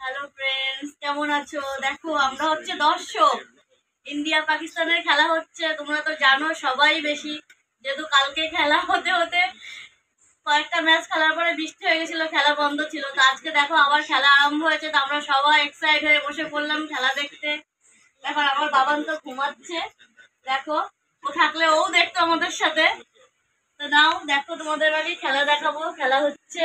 Hello friends কেমন আছো? দেখো, আমরা হচ্ছে দর্শক। ইন্ডিয়া, পাকিস্তানের খেলা হচ্ছে। তোমরা তো জানো, সবাই বেশি। যেহেতু কালকে খেলা হতে হতে কয়েকটা ম্যাচ খেলার পরে বৃষ্টি হয়ে গেছিল, খেলা বন্ধ ছিল। তো আজকে দেখো, আবার খেলা আরম্ভ হয়েছে। তো আমরা সবাই এক্সাইট হয়ে বসে পড়লাম খেলা দেখতে। এখন আমার বাবান তো ঘুমাচ্ছে। দেখো, ও থাকলে ও দেখতো আমাদের সাথে। তো নাও, দেখো তোমাদের বাড়ি, খেলা দেখাবো। খেলা হচ্ছে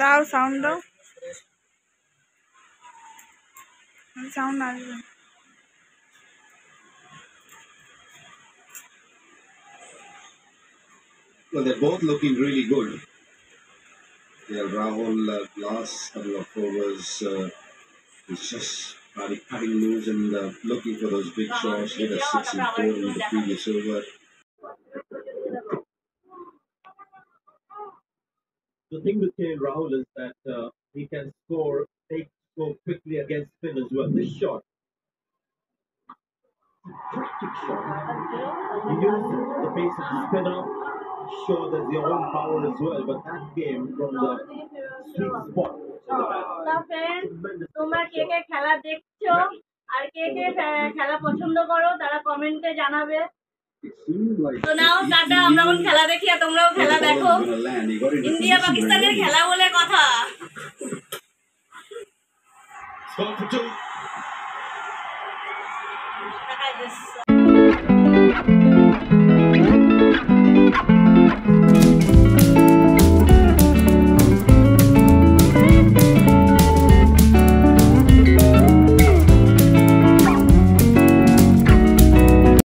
দাও সাউন্ড দাও সাউন্ড আসবে Well, they're both looking really good. Yeah, Rahul, uh, last couple of overs, uh, he's just started cutting loose and uh, looking for those big shots. Hit a six and four in the previous over. The thing with K. Rahul is that uh, he can score, take score quickly against spin as well. This shot, drastic shot. He used the pace of the spinner, show there's your own power as well, but that came from the sweet spot of the bat. তা friend তোমরা কে কে খেলা দেখছো আর কে কে খে- খেলা পছন্দ করো তারা কমেন্টে জানাবে It seemed like তো নাও টাটা আমরা এখন খেলা দেখি তোমরাও খেলা দেখো ইন্ডিয়া পাকিস্তানের খেলা বলে কথা